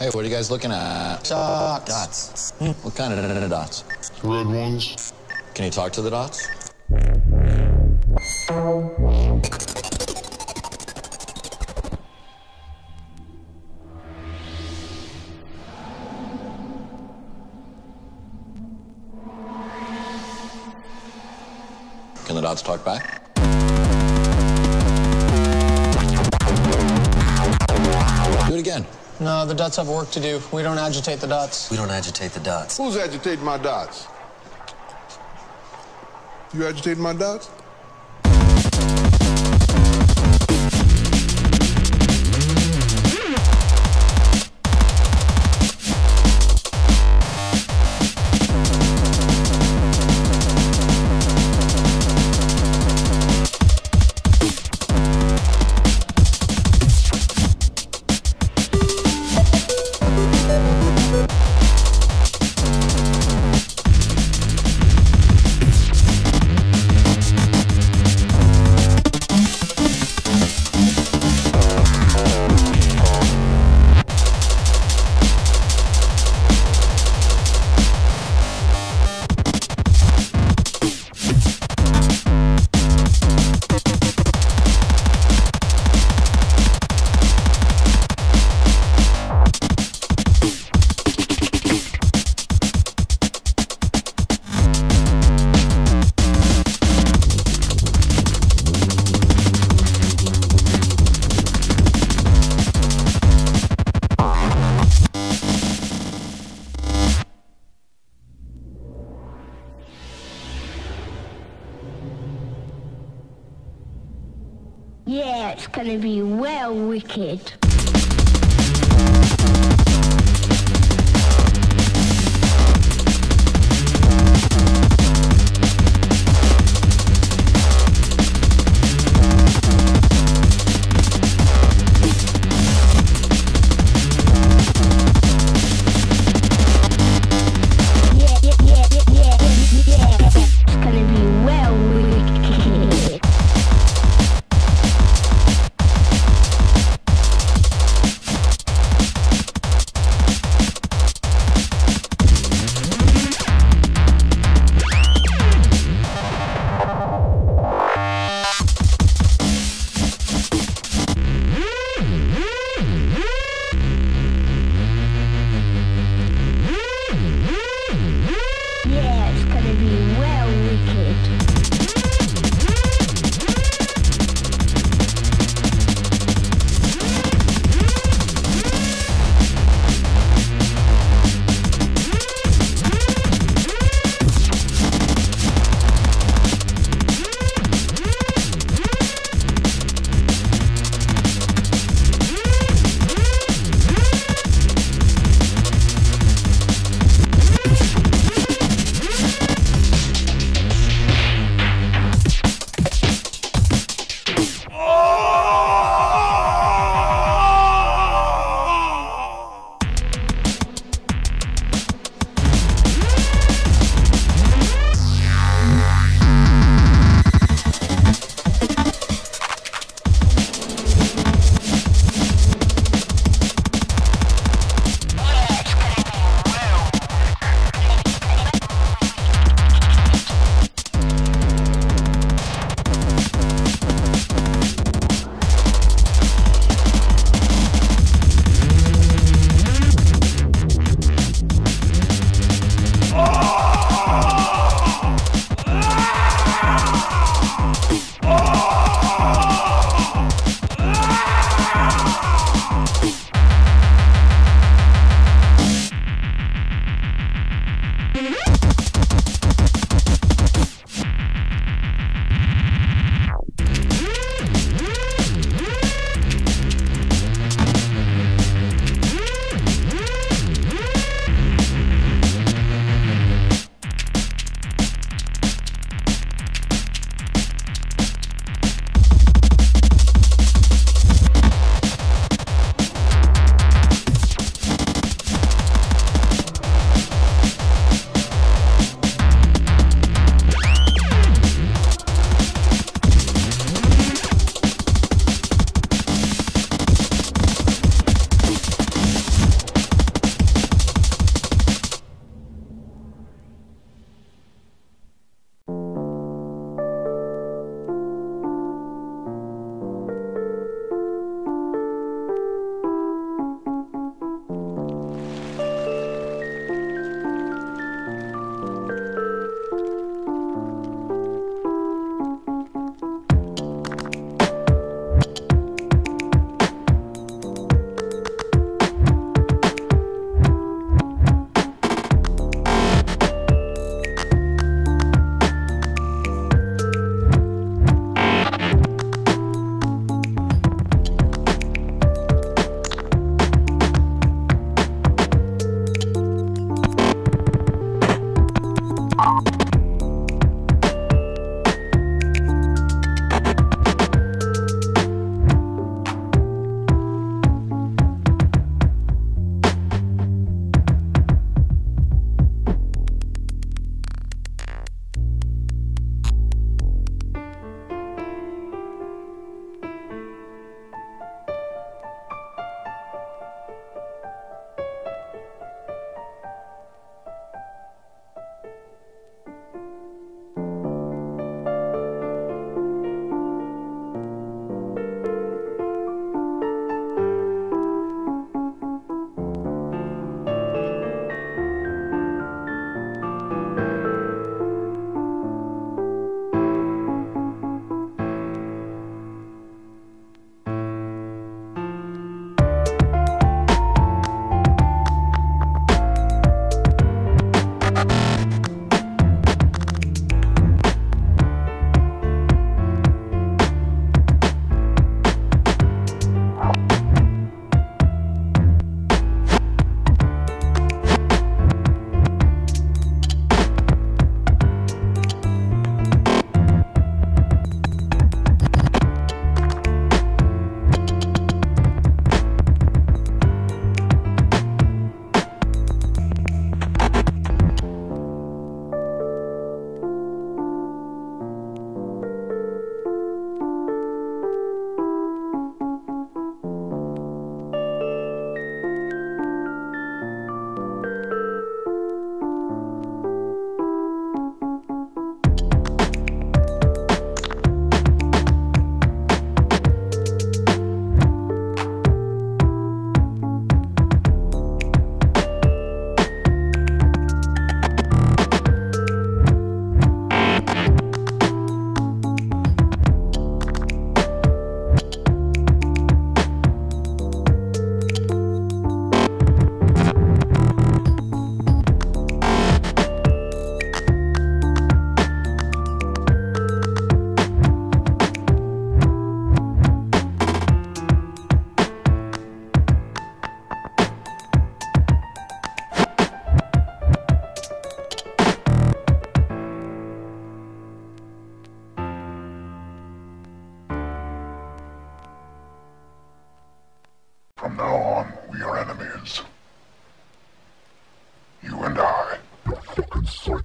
Hey, what are you guys looking at? Dots. Dots. What kind of dots? Red ones. Can you talk to the dots? Can the dots talk back? No, the dots have work to do. We don't agitate the dots. We don't agitate the dots. Who's agitating my dots? You agitating my dots? It's gonna be well wicked.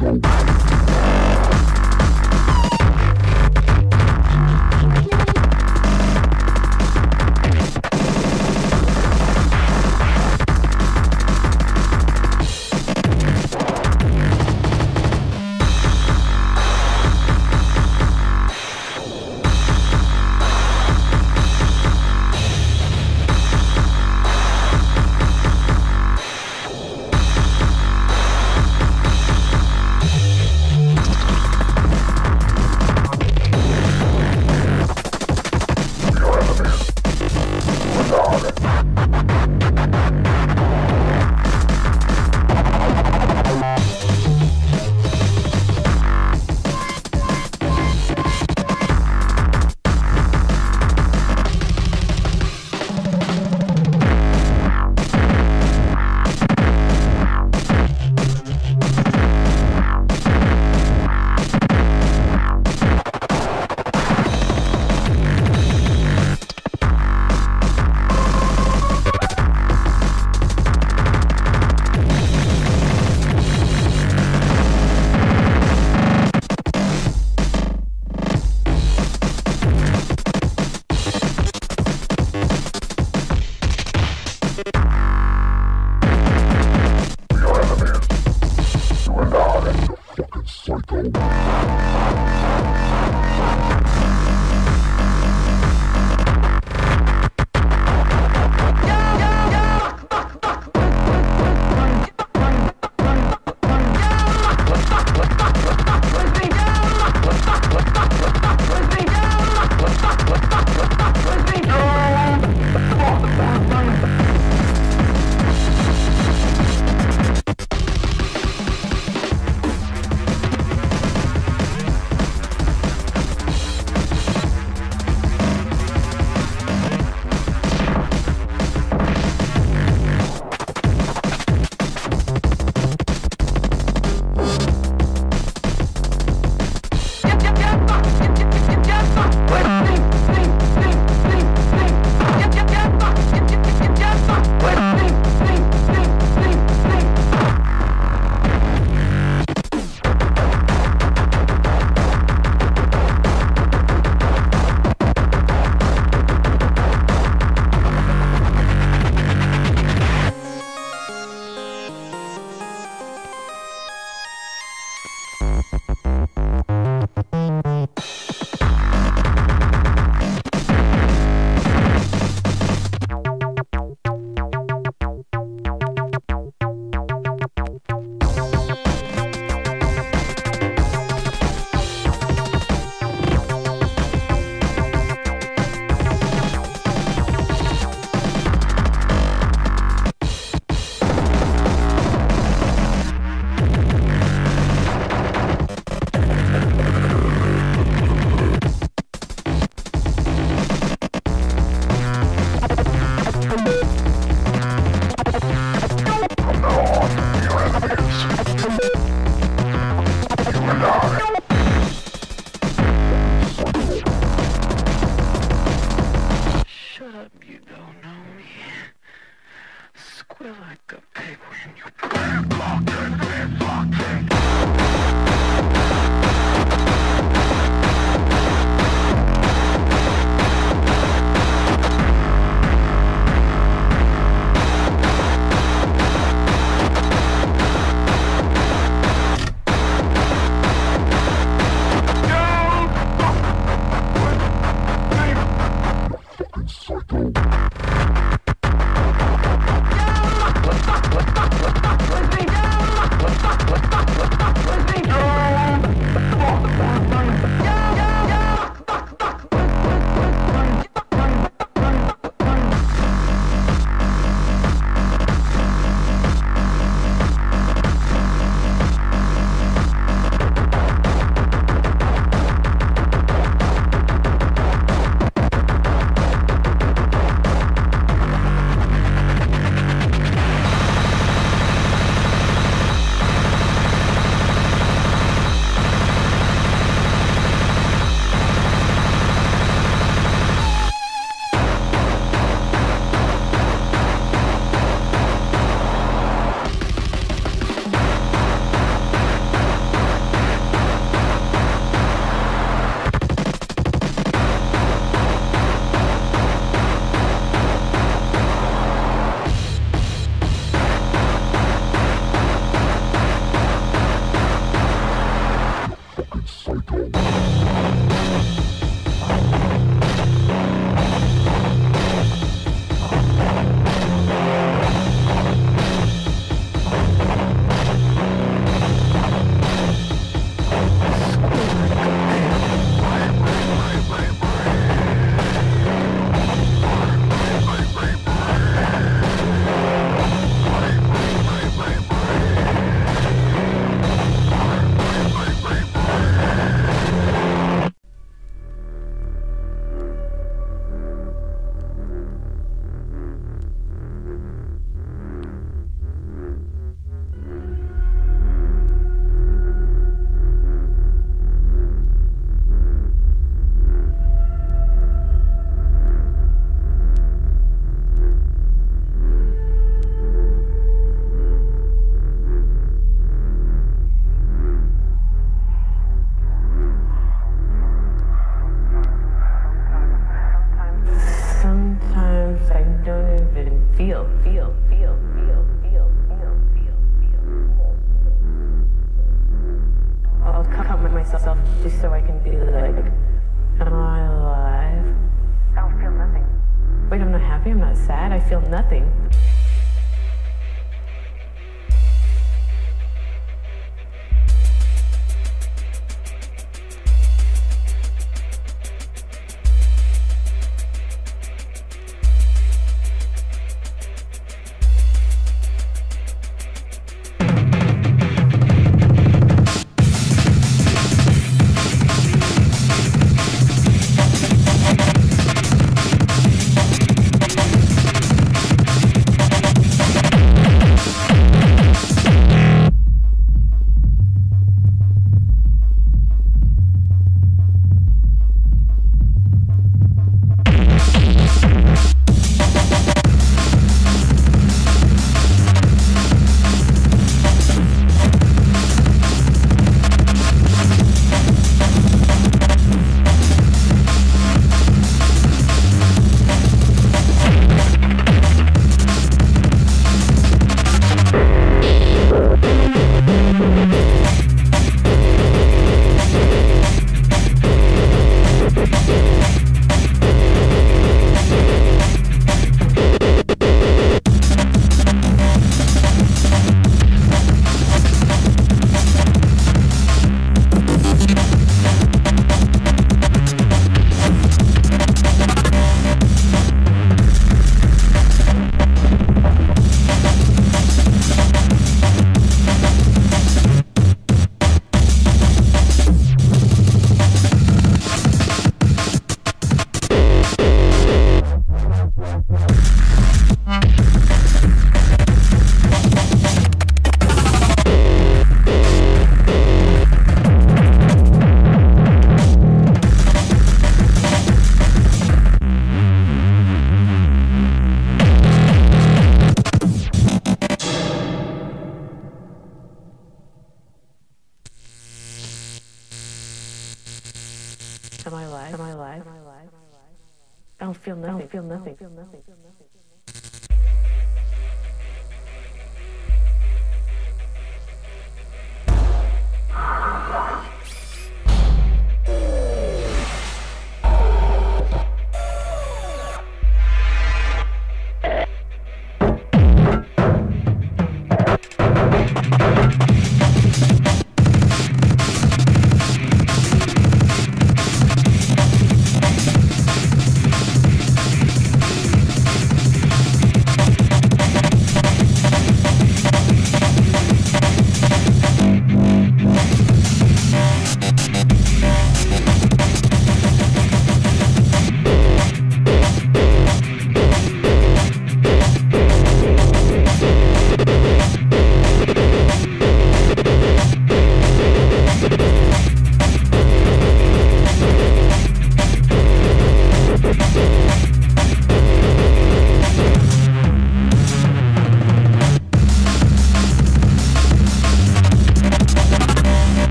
Música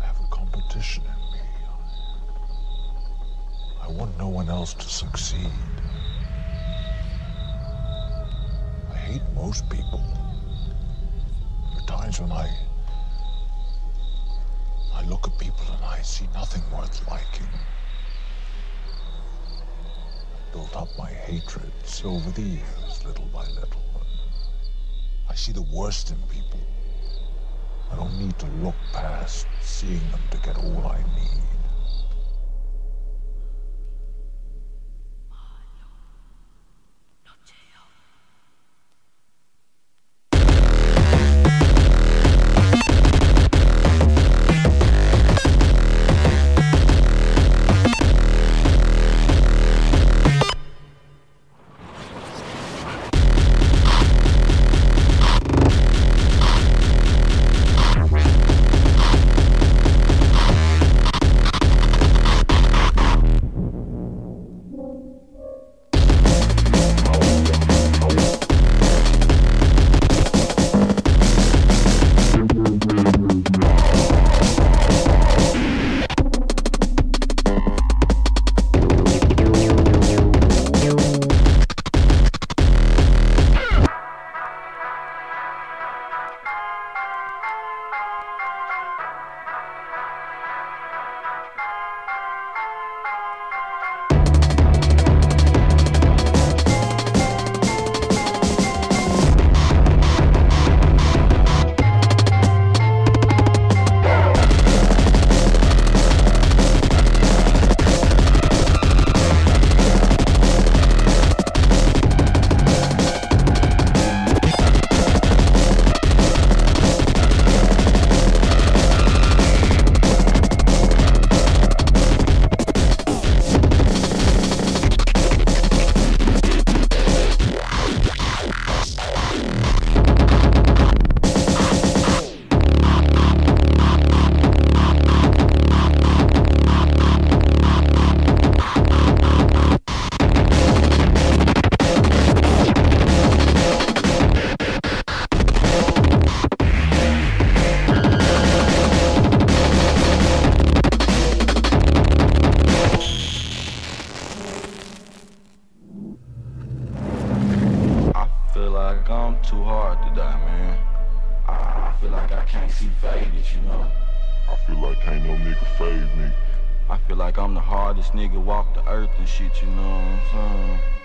I have a competition in me. I want no one else to succeed. I hate most people. There are times when I I look at people and I see nothing worth liking. I built up my hatreds over the years, little by little. I see the worst in people. I don't need to look past seeing them to get all I need. To die, man. I feel like I can't see faded, you know. I feel like ain't no nigga fade me. I feel like I'm the hardest nigga walk the earth and shit, you know what I'm saying?